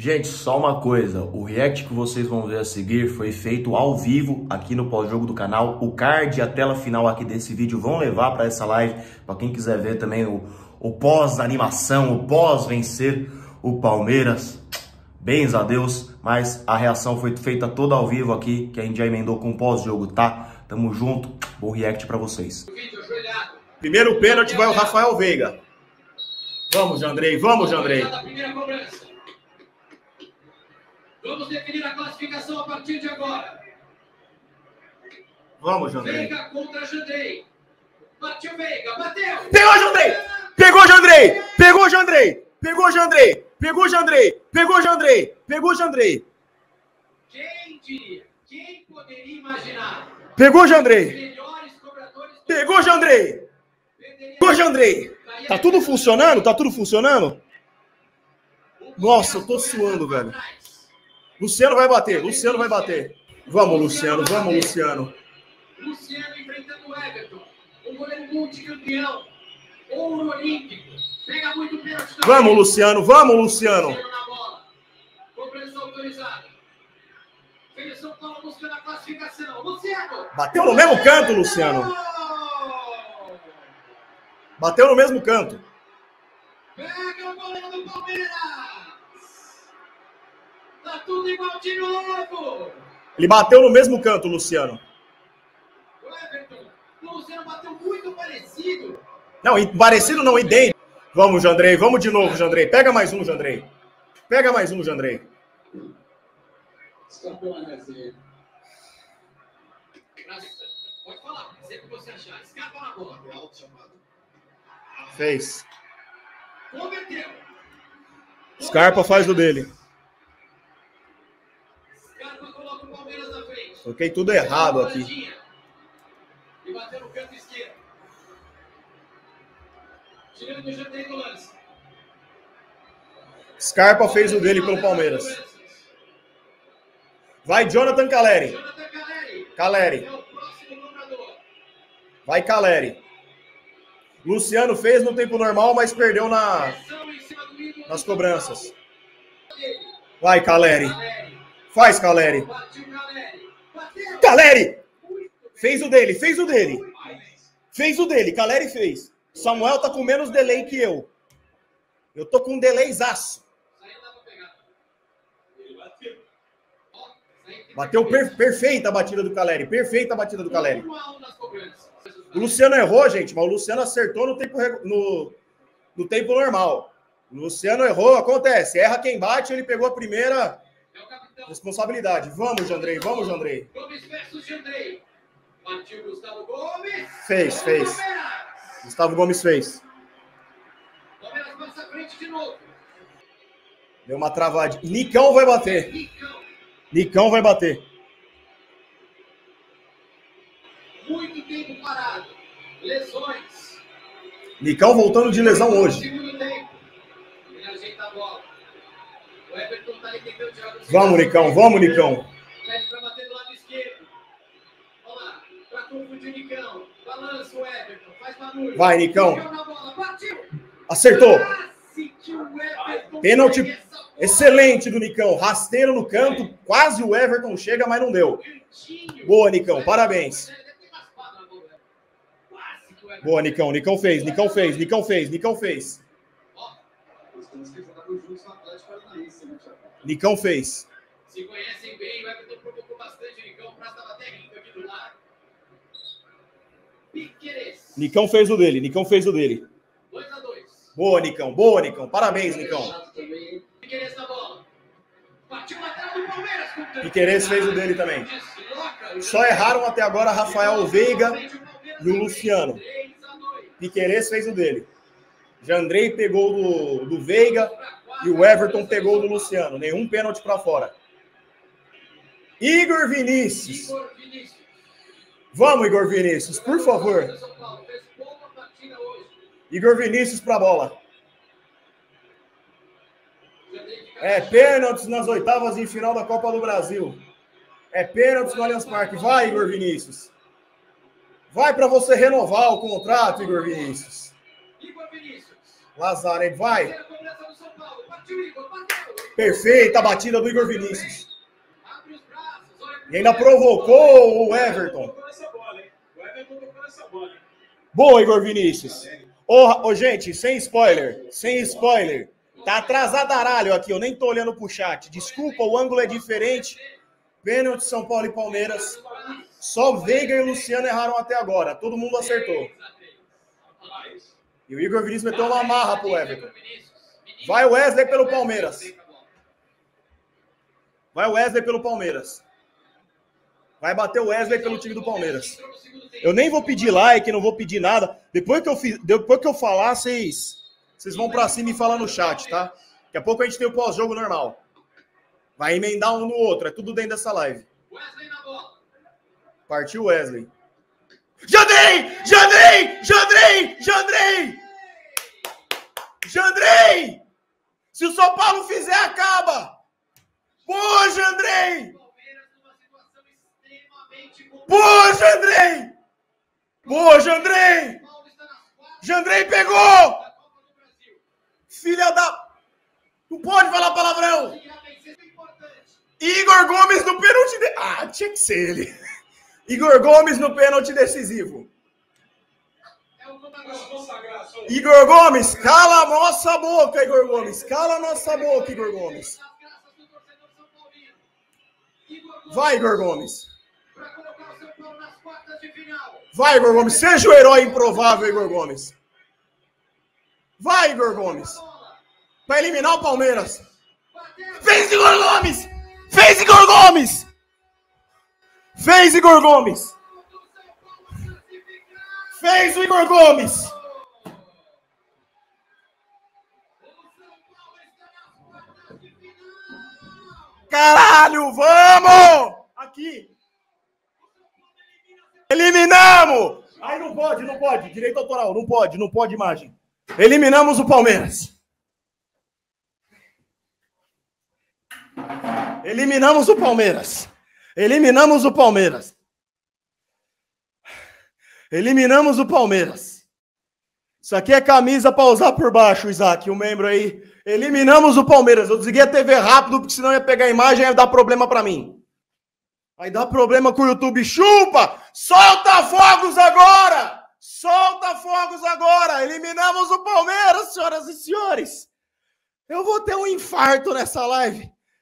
Gente, só uma coisa, o react que vocês vão ver a seguir foi feito ao vivo aqui no pós-jogo do canal. O card e a tela final aqui desse vídeo vão levar para essa live, para quem quiser ver também o, o pós-animação, o pós-vencer o Palmeiras. Bens a Deus, mas a reação foi feita toda ao vivo aqui, que a gente já emendou com o pós-jogo, tá? Tamo junto, bom react para vocês. Primeiro pênalti vai o Rafael Veiga. Vamos, Jandrei, vamos, Jandrei. Vamos definir a classificação a partir de agora. Vamos, Jandrei. Veiga contra Jandrei. Partiu Veiga, bateu. Pegou, Jandrei! Pegou, Jandrei! Pegou, Jandrei! Pegou, Jandrei! Pegou, Jandrei! Pegou, Jandrei! Pegou, Jandrei! Quem diria? Quem poderia imaginar? Pegou, Jandrei! Pegou, Jandrei! Pegou, Jandrei! Tá tudo funcionando? Tá tudo funcionando? Nossa, eu tô suando, velho. Luciano vai bater, Luciano vai bater. Vamos, Luciano, vamos, Luciano. Luciano enfrentando o Everton. O goleiro multicampeão. Ouro olímpico. Pega muito pênalti também. Vamos, Luciano, vamos, Luciano. Luciano na bola. Autorizada. São Paulo buscando a classificação. Luciano. Bateu no mesmo canto, Luciano. Bateu no mesmo canto. Pega o goleiro do Palmeiras. Tá tudo igual de novo. Ele bateu no mesmo canto, Luciano. O Everton. O Luciano bateu muito parecido. Não, parecido não, idêntico. Vamos, Jandrei, vamos de novo, Jandrei. Pega mais um, Jandrei. Pega mais um, Jandrei. Pode falar, sempre que você achar. Escapa na bola. Fez. Converteu. Scarpa faz o dele. Toquei tudo errado aqui. E bateu no canto esquerdo. Tirando do lance. Scarpa fez o dele pelo Palmeiras. Vai, Jonathan Caleri. Jonathan Caleri. É. Vai, Caleri. Luciano fez no tempo normal, mas perdeu na, nas cobranças. Vai, Caleri. Caleri. Faz, Caleri. Caleri. Fez o dele, fez o dele. Fez o dele, Caleri fez. Samuel tá com menos delay que eu. Eu tô com um delayzaço. Bateu. Per- perfeita a batida do Caleri. Perfeita a batida do Caleri. O Luciano errou, gente, mas o Luciano acertou no tempo, no, no tempo normal. O Luciano errou, acontece. Erra quem bate, ele pegou a primeira. Responsabilidade. Vamos, Jandrei, vamos, Jandrei. Gomes versus Jandrei. Partiu Gustavo Gomes. Fez, fez. Gustavo Gomes fez. Palmeiras passa à frente de novo. Deu uma travadinha. Nicão vai bater. Nicão. Nicão vai bater. Muito tempo parado. Lesões. Nicão voltando de lesão hoje. Segundo tempo. Ele ajeita a bola. O Everton tá ali tentando tirar do Vamos, Nicão, vamos, Nicão. Pede pra bater do lado esquerdo. Olha lá. Confundir o Nicão. Balança o Everton. Faz barulho. Vai, Nicão. Acertou. Everton Pênalti. Excelente do Nicão. Rasteiro no canto. Quase o Everton chega, mas não deu. Boa, Nicão. Parabéns. Boa, Nicão. Nicão fez, Nicão fez, Nicão fez, Nicão fez. Nicão fez. Se conhecem bem, o Everton provocou bastante o Nicão. Estava aqui do lado. Piqueires. Nicão fez o dele, Nicão fez o dele. 2x2. Boa, Nicão. Boa, Nicão. Parabéns, Nicão. Piqueires na bola. Partiu do Palmeiras. com Piquerez fez o dele também. Só erraram até agora Rafael Veiga e o Luciano. 3x2. Piquerez fez o dele. Jandrei pegou do, do Veiga e o Everton pegou do Luciano. Nenhum pênalti pra fora. Igor Vinícius. Vamos, Igor Vinícius, por favor. Igor Vinícius pra bola. Jandrei fica É pênaltis nas oitavas de final da Copa do Brasil. É pênaltis no Allianz Parque. Vai, Igor Vinícius. Vai para você renovar o contrato, Igor Vinícius. Igor Vinícius. Lazarento, vai. Perfeita a batida do Igor Vinícius. E ainda provocou o Everton. Boa, Igor Vinícius. Ô, ô, gente, sem spoiler, sem spoiler. Tá atrasadaralho aqui, eu nem tô olhando pro chat. Desculpa, o ângulo é diferente. Pênalti São Paulo e Palmeiras. Só Veiga e Luciano erraram até agora. Todo mundo acertou. E o Igor Vinícius meteu uma marra pro Everton. Vai o Wesley pelo Palmeiras. Vai o Wesley pelo Palmeiras. Vai bater o Wesley pelo time do Palmeiras. Eu nem vou pedir like, não vou pedir nada. Depois que eu, fiz, depois que eu falar, vocês, vocês vão para cima e falar no chat, tá? Daqui a pouco a gente tem o pós-jogo normal. Vai emendar um no outro, é tudo dentro dessa live. Partiu Wesley. Jandrei! Jandrei! Jandrei! Jandrei! Jandrei! Se o São Paulo fizer, acaba! Boa, Jandrei! Boa, Jandrei! Boa, Jandrei! Jandrei pegou! Filha da... Não pode falar palavrão! Igor Gomes no pênalti... De... Ah, tinha que ser ele. Igor Gomes no pênalti decisivo. Igor Gomes, cala a nossa boca, Igor Gomes. Cala a nossa boca, Igor Gomes. Vai, Igor Gomes. Vai, Igor Gomes. Seja o herói improvável, Igor Gomes. Vai, Igor Gomes. Para eliminar o Palmeiras. Fez Igor Gomes! Fez Igor Gomes! Fez Igor Gomes! Fez o Igor Gomes! Caralho, vamos! Aqui. Eliminamos! Aí não pode, não pode. Direito autoral, não pode, não pode imagem. Eliminamos o Palmeiras. Eliminamos o Palmeiras. Eliminamos o Palmeiras. Eliminamos o Palmeiras. Isso aqui é camisa para usar por baixo, Isaac, o um membro aí. Eliminamos o Palmeiras. Eu desliguei a TV rápido, porque senão ia pegar a imagem e ia dar problema para mim. Vai dar problema com o YouTube. Chupa! Solta fogos agora! Solta fogos agora! Eliminamos o Palmeiras, senhoras e senhores! Eu vou ter um infarto nessa live.